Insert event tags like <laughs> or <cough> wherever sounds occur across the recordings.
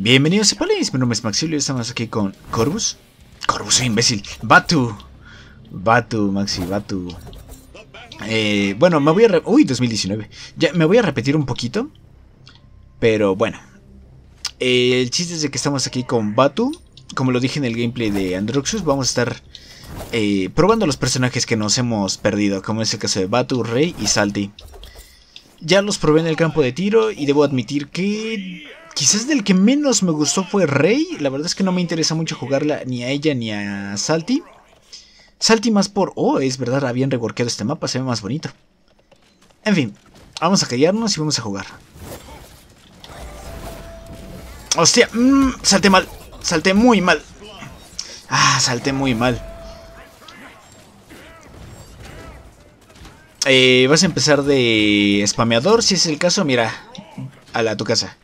Bienvenidos a Palis, mi nombre es Maxilio y estamos aquí con Corvus. Corvus, imbécil. Batu. Batu, Maxi, Batu. Eh, bueno, me voy a... Uy, 2019. Ya, me voy a repetir un poquito. Pero bueno. Eh, el chiste es de que estamos aquí con Batu. Como lo dije en el gameplay de Androxus, vamos a estar eh, probando los personajes que nos hemos perdido. Como es el caso de Batu, Rey y Salty. Ya los probé en el campo de tiro y debo admitir que quizás del que menos me gustó fue Rey. La verdad es que no me interesa mucho jugarla ni a ella ni a Salty. Salty más por... Oh, es verdad, habían reworkeado este mapa, se ve más bonito. En fin, vamos a callarnos y vamos a jugar. Hostia, mmm, salté mal. Salté muy mal. Ah, salté muy mal. Eh, vas a empezar de spameador, si es el caso, mira, a la tu casa.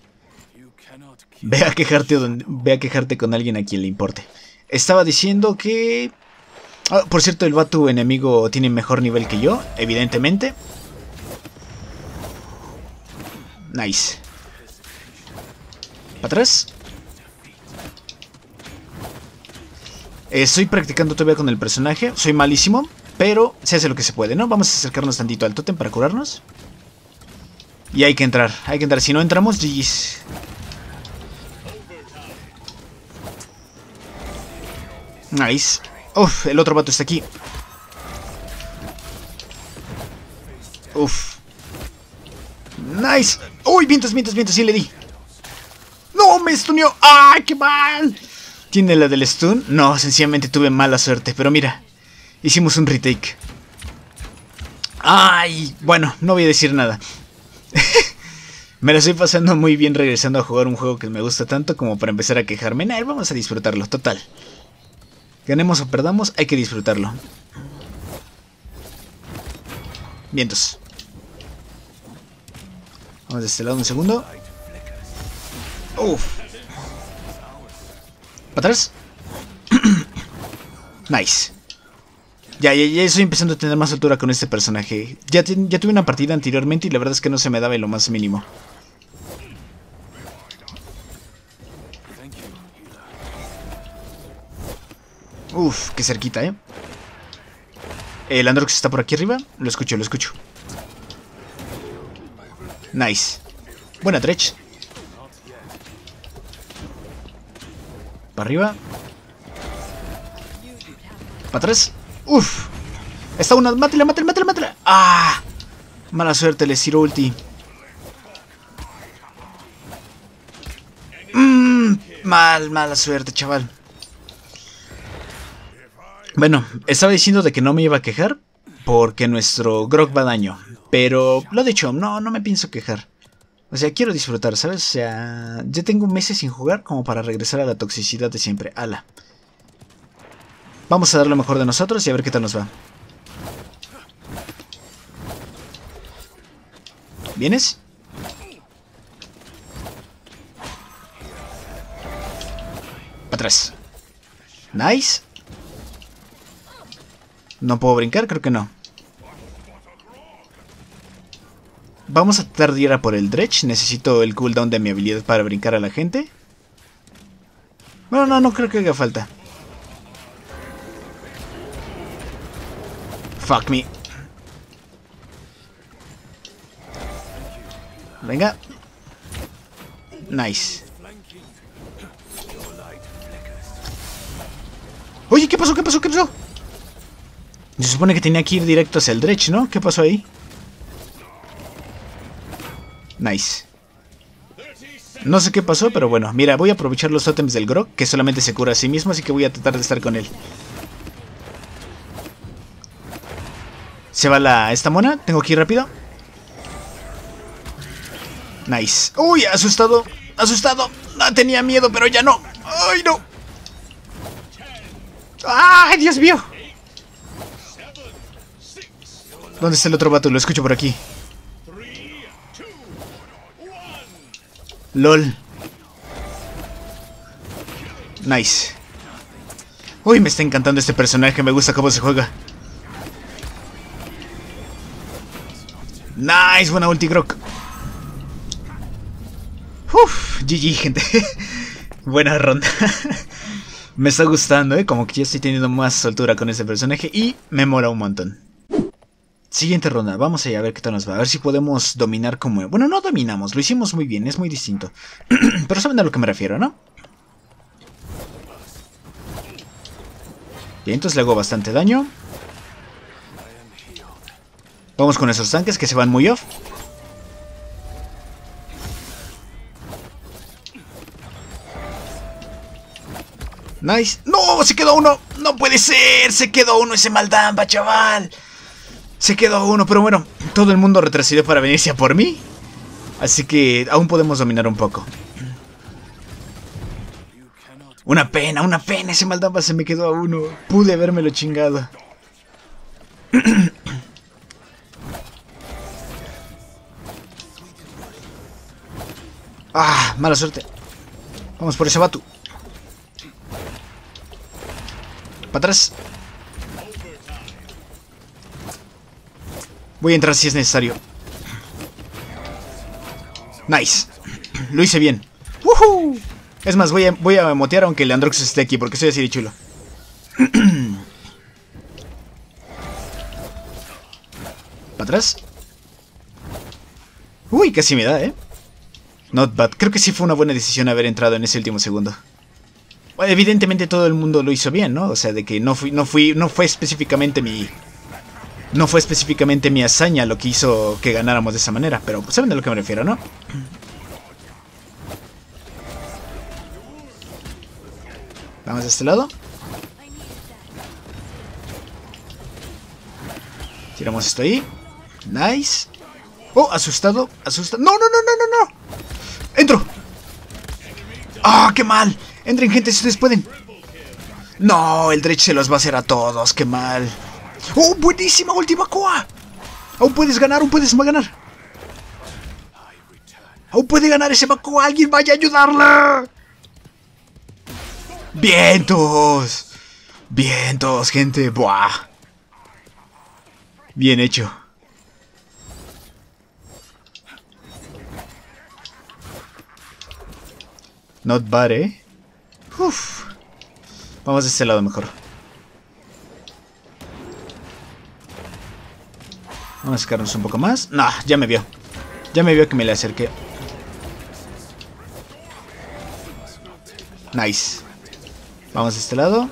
Ve a quejarte, ve a quejarte con alguien a quien le importe. Estaba diciendo que... Oh, por cierto, el vato enemigo tiene mejor nivel que yo, evidentemente. Nice. ¿Para atrás? Estoy practicando todavía con el personaje, soy malísimo. Pero se hace lo que se puede, ¿no? Vamos a acercarnos tantito al tótem para curarnos. Y hay que entrar, hay que entrar. Si no entramos, GG's. Nice. Uf, el otro vato está aquí. Uf. Nice. Uy, vientos, vientos, vientos. Sí le di. No, me stunió. ¡Ay, qué mal! ¿Tiene la del stun? No, sencillamente tuve mala suerte. Pero mira, Hicimos un retake. Ay, bueno, no voy a decir nada. <laughs> me la estoy pasando muy bien regresando a jugar un juego que me gusta tanto como para empezar a quejarme. Nah, vamos a disfrutarlo, total. Ganemos o perdamos, hay que disfrutarlo. Vientos. Vamos de este lado un segundo. Uf. ¿Para atrás? <clears throat> nice. Ya, ya, ya, estoy empezando a tener más altura con este personaje. Ya, ya tuve una partida anteriormente y la verdad es que no se me daba en lo más mínimo. Uf, qué cerquita, ¿eh? El Androx está por aquí arriba. Lo escucho, lo escucho. Nice. Buena Dredge. Para arriba. Para atrás. Uf. Está una. Mátela, mátela, mátela, mátela. Ah. Mala suerte, le tiro ulti. Mmm. Mal, mala suerte, chaval. Bueno, estaba diciendo de que no me iba a quejar porque nuestro Grog va daño. Pero lo dicho, no, no me pienso quejar. O sea, quiero disfrutar, ¿sabes? O sea, ya tengo meses sin jugar como para regresar a la toxicidad de siempre. Ala. Vamos a dar lo mejor de nosotros y a ver qué tal nos va. ¿Vienes? Atrás. Nice. ¿No puedo brincar? Creo que no. Vamos a tratar de ir a por el Dredge. Necesito el cooldown de mi habilidad para brincar a la gente. Bueno, no, no creo que haga falta. Fuck me. Venga. Nice. Oye, ¿qué pasó? ¿Qué pasó? ¿Qué pasó? Se supone que tenía que ir directo hacia el dredge, ¿no? ¿Qué pasó ahí? Nice. No sé qué pasó, pero bueno. Mira, voy a aprovechar los totems del Grog, que solamente se cura a sí mismo, así que voy a tratar de estar con él. Se va la esta mona. Tengo que ir rápido. Nice. Uy, asustado. Asustado. Ah, tenía miedo, pero ya no. Ay, no. Ay, Dios mío. ¿Dónde está el otro vato? Lo escucho por aquí. LOL. Nice. Uy, me está encantando este personaje. Me gusta cómo se juega. Nice, buena ulti, Grok. Uf, GG, gente. <laughs> Buena ronda. <laughs> me está gustando, ¿eh? Como que ya estoy teniendo más soltura con este personaje y me mola un montón. Siguiente ronda, vamos allá a ver qué tal nos va. A ver si podemos dominar como... Bueno, no dominamos, lo hicimos muy bien, es muy distinto. <clears throat> Pero saben a lo que me refiero, ¿no? Bien, entonces le hago bastante daño. Vamos con esos tanques que se van muy off. Nice. ¡No! ¡Se quedó uno! ¡No puede ser! ¡Se quedó uno ese maldamba, chaval! Se quedó uno, pero bueno, todo el mundo retrocedió para venirse a por mí. Así que aún podemos dominar un poco. Una pena, una pena, ese maldamba se me quedó a uno. Pude habérmelo chingado. <clears throat> ah, mala suerte. Vamos por ese batu. Para atrás. Voy a entrar si es necesario. Nice. Lo hice bien. Es más, voy a, voy a motear aunque el Androx esté aquí, porque soy así de chulo. <clears throat> ¿Para atrás? Uy, casi me da, ¿eh? Not bad. Creo que sí fue una buena decisión haber entrado en ese último segundo. Evidentemente todo el mundo lo hizo bien, ¿no? O sea, de que no fui, no fui, no fue específicamente mi, no fue específicamente mi hazaña lo que hizo que ganáramos de esa manera, pero pues, saben de lo que me refiero, ¿no? Vamos de este lado. Tiramos esto ahí. Nice. Oh, asustado, asustado. No, no, no, no, no, no. Entro. Ah, qué mal. Entren, gente, si ustedes pueden. No, el Dredge se los va a hacer a todos. Qué mal. ¡Oh, buenísima última coa! Aún puedes ganar, aún puedes ganar. Aún puede ganar ese Makoa. Alguien vaya a ayudarla. Vientos. Vientos, gente. Buah. Bien hecho. Not bad, eh. Uf. Vamos de este lado mejor. Vamos a sacarnos un poco más. No, ya me vio. Ya me vio que me le acerqué. Nice. Vamos de este lado.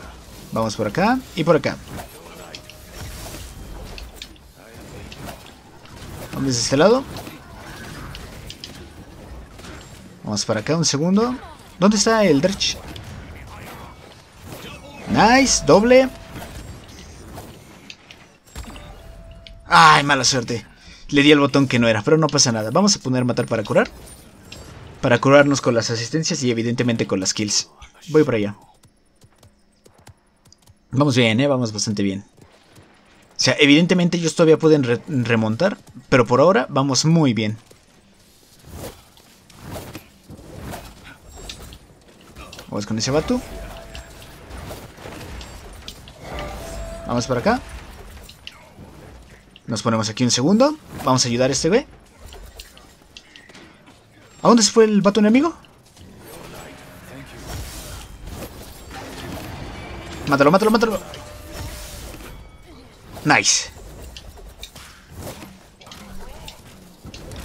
Vamos por acá y por acá. Vamos de este lado. Vamos para acá un segundo. ¿Dónde está el Dredge? Nice, doble. Ay, mala suerte. Le di el botón que no era, pero no pasa nada. Vamos a poner matar para curar. Para curarnos con las asistencias y evidentemente con las kills. Voy para allá. Vamos bien, ¿eh? Vamos bastante bien. O sea, evidentemente ellos todavía pueden remontar, pero por ahora vamos muy bien. Vamos con ese vato. Vamos para acá. Nos ponemos aquí un segundo. Vamos a ayudar a este güey. ¿A dónde se fue el vato enemigo? Mátalo, mátalo, mátalo. Nice.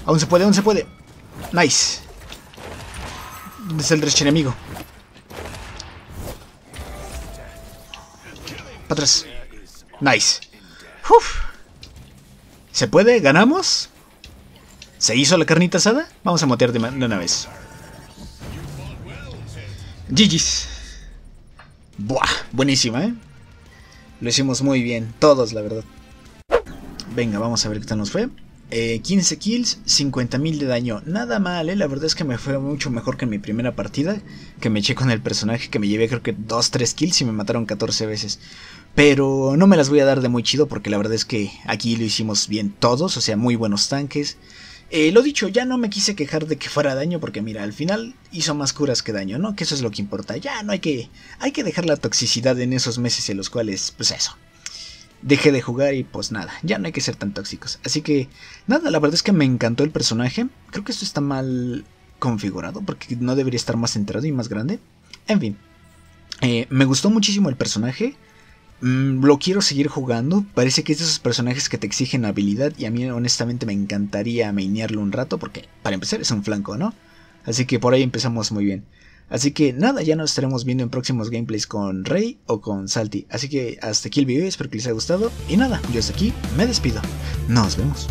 Aún se puede, aún se puede. Nice. ¿Dónde está el derecho enemigo? Para atrás. Nice. Uf. ¿Se puede? ¿Ganamos? ¿Se hizo la carnita asada? Vamos a motear de, una vez. GG's. Buah, buenísima, ¿eh? Lo hicimos muy bien, todos, la verdad. Venga, vamos a ver qué tal nos fue. 15 eh, kills, 50.000 de daño. Nada mal, ¿eh? La verdad es que me fue mucho mejor que en mi primera partida. Que me eché con el personaje, que me llevé creo que 2-3 kills y me mataron 14 veces. Pero no me las voy a dar de muy chido porque la verdad es que aquí lo hicimos bien todos, o sea, muy buenos tanques. Eh, lo dicho, ya no me quise quejar de que fuera daño porque mira, al final hizo más curas que daño, ¿no? Que eso es lo que importa. Ya no hay que, hay que dejar la toxicidad en esos meses en los cuales, pues eso, dejé de jugar y pues nada, ya no hay que ser tan tóxicos. Así que nada, la verdad es que me encantó el personaje. Creo que esto está mal configurado porque no debería estar más centrado y más grande. En fin. Eh, me gustó muchísimo el personaje. Mm, lo quiero seguir jugando. Parece que es de esos personajes que te exigen habilidad. Y a mí honestamente me encantaría mainearlo un rato. Porque para empezar es un flanco, ¿no? Así que por ahí empezamos muy bien. Así que nada, ya nos estaremos viendo en próximos gameplays con Rey o con Salty. Así que hasta aquí el video, espero que les haya gustado. Y nada, yo hasta aquí me despido. Nos vemos.